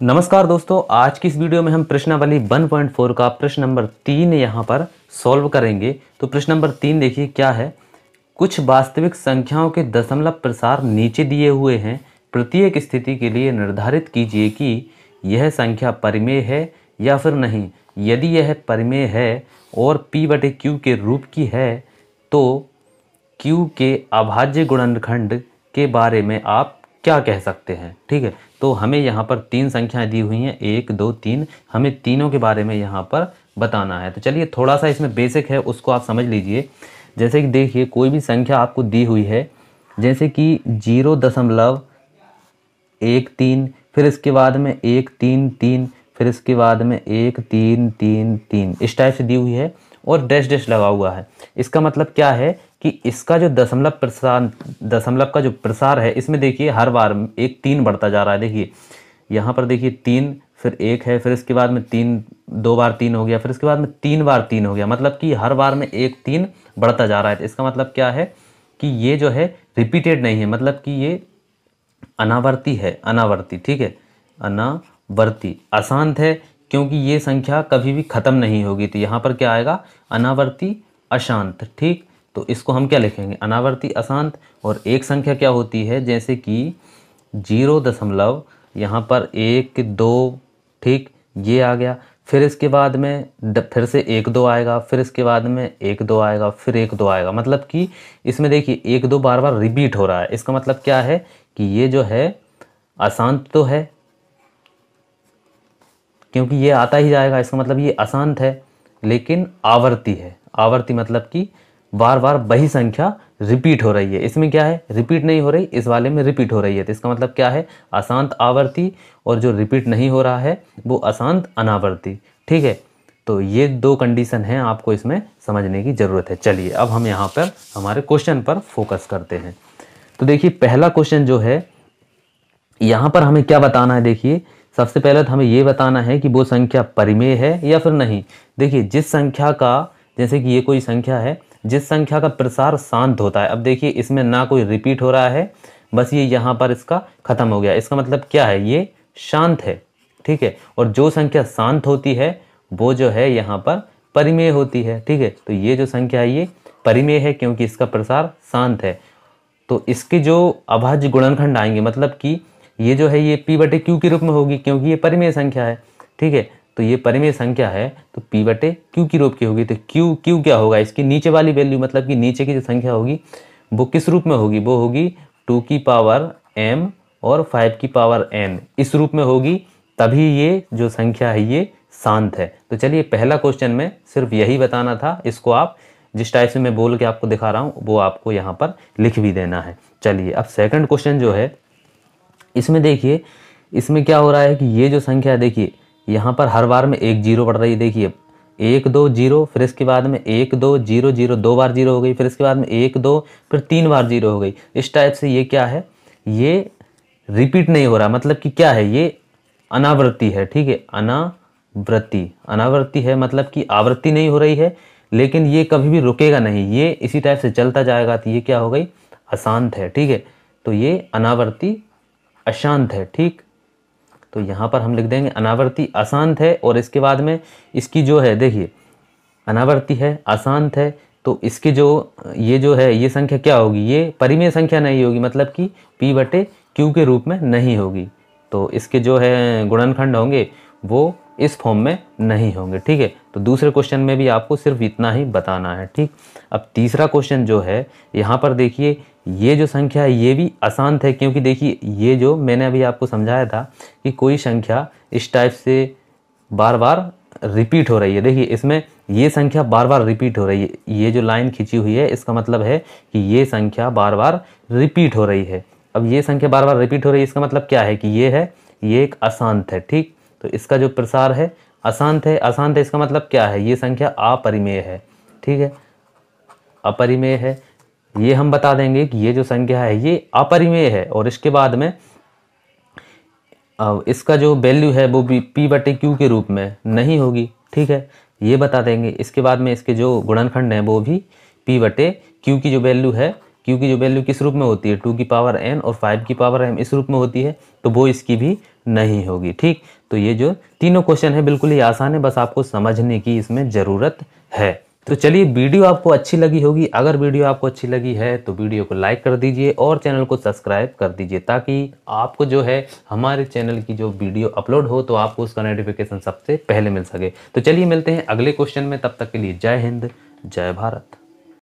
नमस्कार दोस्तों, आज की इस वीडियो में हम प्रश्नावली 1.4 का प्रश्न नंबर तीन यहाँ पर सॉल्व करेंगे। तो प्रश्न नंबर तीन देखिए क्या है? कुछ वास्तविक संख्याओं के दशमलव प्रसार नीचे दिए हुए हैं। प्रत्येक स्थिति के लिए निर्धारित कीजिए कि यह संख्या परिमेय है या फिर नहीं। यदि यह परिमेय है और पी बटे क्यू के रूप की है तो क्यू के अभाज्य गुणनखंड के बारे में आप क्या कह सकते हैं? ठीक है? तो हमें यहाँ पर तीन संख्याएँ दी हुई हैं। एक, दो, तीन। हमें तीनों के बारे में यहाँ पर बताना है। तो चलिए थोड़ा सा इसमें बेसिक है, उसको आप समझ लीजिए। जैसे कि देखिए, कोई भी संख्या आपको दी हुई है, जैसे कि ज़ीरो दशमलव एक तीन, फिर इसके बाद में एक तीन तीन, फिर इसके बाद में एक तीन तीन तीन, इस टाइप से दी हुई है और डैश डैश लगा हुआ है। इसका मतलब क्या है? कि इसका जो दशमलव प्रसार, दशमलव का जो प्रसार है, इसमें देखिए हर बार एक तीन बढ़ता जा रहा है। देखिए, यहाँ पर देखिए तीन, फिर एक है, फिर इसके बाद में तीन, दो बार तीन हो गया, फिर इसके बाद में तीन बार तीन हो गया। मतलब कि हर बार में एक तीन बढ़ता जा रहा है। इसका मतलब क्या है कि ये जो है रिपीटेड नहीं है। मतलब कि ये अनावर्ती है, अनावर्ती, ठीक है? अनावर्ती, अशांत है, क्योंकि ये संख्या कभी भी ख़त्म नहीं होगी। तो यहाँ पर क्या आएगा? अनावर्ती, अशांत, ठीक? तो इसको हम क्या लिखेंगे? अनावर्ती अशांत और एक संख्या क्या होती है? जैसे कि ज़ीरो दशमलव, यहाँ पर एक, दो, ठीक, ये आ गया। फिर इसके बाद में फिर से एक, दो आएगा। फिर इसके बाद में एक, दो आएगा। फिर एक, दो आएगा। मतलब कि इसमें देखिए, एक, दो बार बार रिपीट हो रहा है। इसका मतलब क्या है कि ये जो है, अशांत तो है, क्योंकि ये आता ही जाएगा। इसका मतलब ये अशांत है, लेकिन आवर्ती है। आवर्ती मतलब कि बार बार वही संख्या रिपीट हो रही है। इसमें क्या है? रिपीट नहीं हो रही, इस वाले में रिपीट हो रही है। तो इसका मतलब क्या है? अशांत आवर्ती और जो रिपीट नहीं हो रहा है, वो अशांत अनावर्ती। ठीक है? तो ये दो कंडीशन हैं आपको इसमें समझने की ज़रूरत है। चलिए, अब हम यहाँ पर हमारे क्वेश्चन पर फोकस करते हैं। तो देखिए, पहला क्वेश्चन जो है, यहाँ पर हमें क्या बताना है? देखिए, सबसे पहले तो हमें ये बताना है कि वो संख्या परिमेय है या फिर नहीं। देखिए, जिस संख्या का, जैसे कि ये कोई संख्या है जिस संख्या का प्रसार शांत होता है। अब देखिए, इसमें ना कोई रिपीट हो रहा है, बस ये यहाँ पर इसका ख़त्म हो गया। इसका मतलब क्या है? ये शांत है, ठीक है? और जो संख्या शांत होती है, वो जो है यहाँ पर परिमेय होती है, ठीक है? तो ये जो संख्या है, ये परिमेय है, क्योंकि इसका प्रसार शांत है। तो इसके जो अभाज्य गुणनखंड आएँगे मतलब कि ये जो है, ये पी बटे क्यू के रूप में होगी, क्योंकि ये परिमेय संख्या है, ठीक है? तो ये परिमेय संख्या है तो पी बटे क्यू की रूप की होगी। तो क्यू क्यू क्या होगा? इसकी नीचे वाली वैल्यू मतलब कि नीचे की जो संख्या होगी, वो किस रूप में होगी? वो होगी टू की पावर एम और फाइव की पावर एन इस रूप में होगी, तभी ये जो संख्या है, ये शांत है। तो चलिए, पहला क्वेश्चन में सिर्फ़ यही बताना था। इसको आप जिस टाइप से मैं बोल के आपको दिखा रहा हूँ, वो आपको यहाँ पर लिख भी देना है। चलिए, अब सेकंड क्वेश्चन जो है, इसमें देखिए, इसमें क्या हो रहा है कि ये जो संख्या देखिए यहाँ पर हर बार में एक ज़ीरो बढ़ रही है, देखिए। एक दो ज़ीरो, फिर इसके बाद में एक दो ज़ीरो ज़ीरो, दो बार ज़ीरो हो गई, फिर इसके बाद में एक दो, फिर तीन बार ज़ीरो हो गई। इस टाइप से ये क्या है? ये रिपीट नहीं हो रहा मतलब कि क्या है? ये अनावृत्ति है, ठीक है? अनावृत्ति। अनावृत्ति है मतलब कि आवृत्ति नहीं हो रही है, लेकिन ये कभी भी रुकेगा नहीं। ये इसी टाइप से चलता जाएगा तो ये क्या हो गई? अशांत है, ठीक है? तो ये अनावर्ती अशांत है, ठीक? तो यहाँ पर हम लिख देंगे, अनावर्ती अशांत है और इसके बाद में इसकी जो है, देखिए, अनावर्ती है, अशांत है तो इसकी जो, ये जो है, ये संख्या क्या होगी? ये परिमेय संख्या नहीं होगी मतलब कि पी बटे क्यू के रूप में नहीं होगी। तो इसके जो है गुणनखंड होंगे, वो इस फॉर्म में नहीं होंगे, ठीक है? तो दूसरे क्वेश्चन में भी आपको सिर्फ़ इतना ही बताना है, ठीक? अब तीसरा क्वेश्चन जो है, यहाँ पर देखिए ये जो संख्या है, ये भी अशांत है क्योंकि देखिए, ये जो मैंने अभी आपको समझाया था कि कोई संख्या इस टाइप से बार बार रिपीट हो रही है। देखिए, इसमें ये संख्या बार बार रिपीट हो रही है। ये जो लाइन खींची हुई है, इसका मतलब है कि ये संख्या बार बार रिपीट हो रही है। अब ये संख्या बार बार रिपीट हो रही है, इसका मतलब क्या है कि ये है, ये एक अशांत है ठीक? तो इसका जो प्रसार है अशांत है अशांत है इसका मतलब क्या है? ये संख्या अपरिमेय है, ठीक है? अपरिमेय है ये हम बता देंगे कि ये जो संख्या है, ये अपरिमेय है और इसके बाद में इसका जो वैल्यू है वो भी पी बटे क्यू के रूप में नहीं होगी, ठीक है? ये बता देंगे। इसके बाद में इसके जो गुणनखंड हैं वो भी पी बटे क्यू की जो वैल्यू है क्यू की जो वैल्यू किस रूप में होती है? टू की पावर एन और फाइव की पावर एम इस रूप में होती है तो वो इसकी भी नहीं होगी, ठीक? तो ये जो तीनों क्वेश्चन है, बिल्कुल ही आसान है, बस आपको समझने की इसमें ज़रूरत है। तो चलिए वीडियो आपको अच्छी लगी होगी। अगर वीडियो आपको अच्छी लगी है तो वीडियो को लाइक कर दीजिए और चैनल को सब्सक्राइब कर दीजिए ताकि आपको जो है हमारे चैनल की जो वीडियो अपलोड हो तो आपको उसका नोटिफिकेशन सबसे पहले मिल सके। तो चलिए मिलते हैं अगले क्वेश्चन में। तब तक के लिए जय हिंद, जय भारत।